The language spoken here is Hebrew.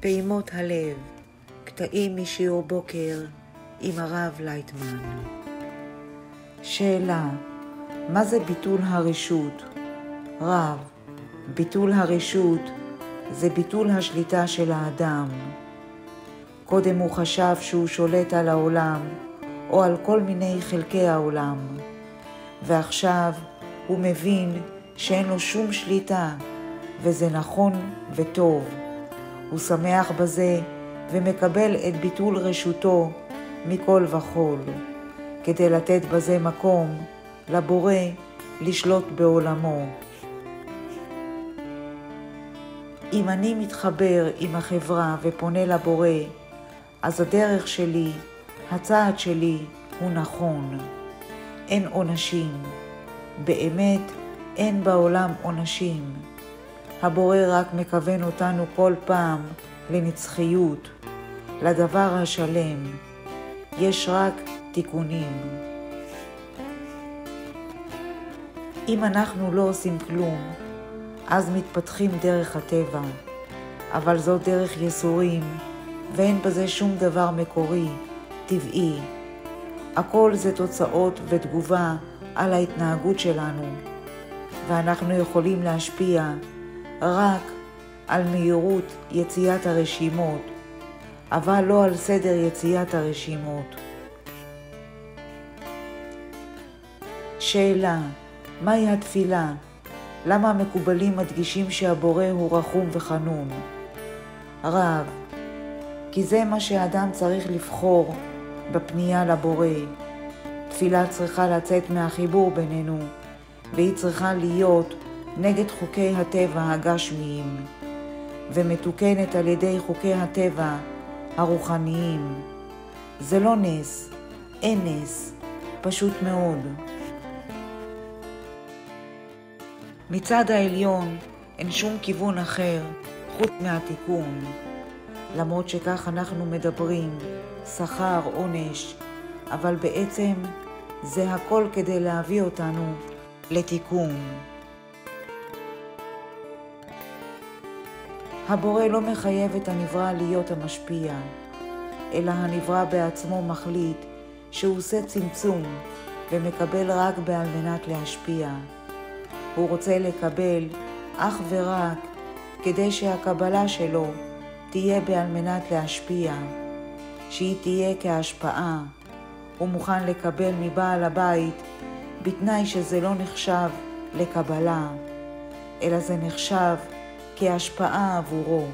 פעימות הלב, קטעים משיעור בוקר עם הרב לייטמן. שאלה, מה זה ביטול הרשות? רב, ביטול הרשות זה ביטול השליטה של האדם. קודם הוא חשב שהוא שולט על העולם, או על כל מיני חלקי העולם, ועכשיו הוא מבין שאין לו שום שליטה, וזה נכון וטוב. הוא שמח בזה ומקבל את ביטול רשותו מכל וכול, כדי לתת בזה מקום לבורא לשלוט בעולמו. אם אני מתחבר עם החברה ופונה לבורא, אז הדרך שלי, הצעד שלי, הוא נכון. אין עונשים. באמת אין בעולם עונשים. הבורא רק מכוון אותנו כל פעם לנצחיות, לדבר השלם. יש רק תיקונים. אם אנחנו לא עושים כלום, אז מתפתחים דרך הטבע, אבל זו דרך יסורים, ואין בזה שום דבר מקורי, טבעי. הכל זה תוצאות ותגובה על ההתנהגות שלנו, ואנחנו יכולים להשפיע רק על מהירות יציאת הרשימות, אבל לא על סדר יציאת הרשימות. שאלה, מהי התפילה? למה המקובלים מדגישים שהבורא הוא רחום וחנון? רב, כי זה מה שהאדם צריך לבחור בפנייה לבורא. תפילה צריכה לצאת מהחיבור בינינו, והיא צריכה להיות נגד חוקי הטבע הגשמיים, ומתוקנת על ידי חוקי הטבע הרוחניים. זה לא נס, אין נס, פשוט מאוד. מצד העליון אין שום כיוון אחר חוץ מהתיקון. למרות שכך אנחנו מדברים, שכר, עונש, אבל בעצם זה הכל כדי להביא אותנו לתיקון. הבורא לא מחייב את הנברא להיות המשפיע, אלא הנברא בעצמו מחליט שהוא עושה צמצום ומקבל רק בעל מנת להשפיע. הוא רוצה לקבל אך ורק כדי שהקבלה שלו תהיה בעל מנת להשפיע, שהיא תהיה כהשפעה. הוא מוכן לקבל מבעל הבית בתנאי שזה לא נחשב לקבלה, אלא זה נחשב כהשפעה עבורו.